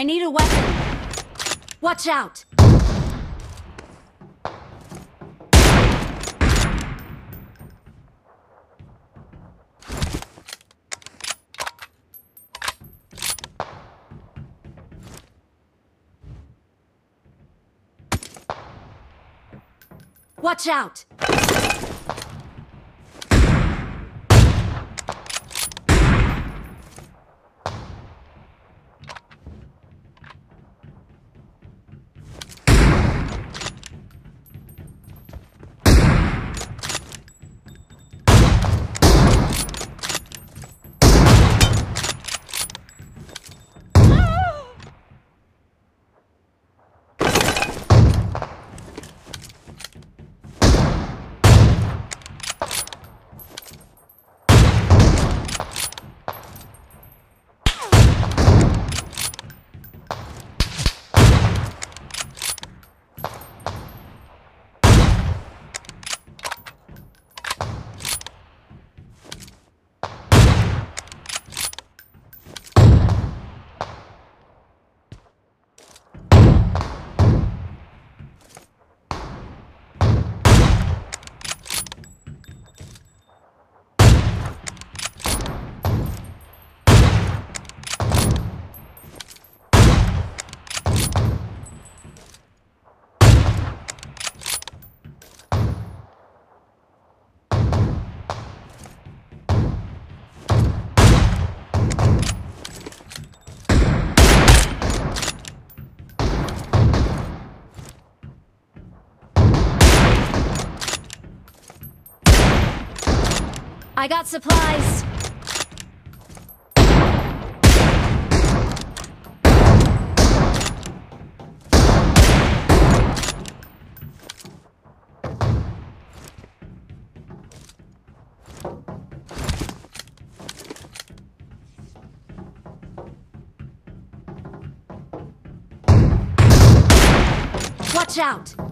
I need a weapon. Watch out! Watch out! I got supplies. Watch out!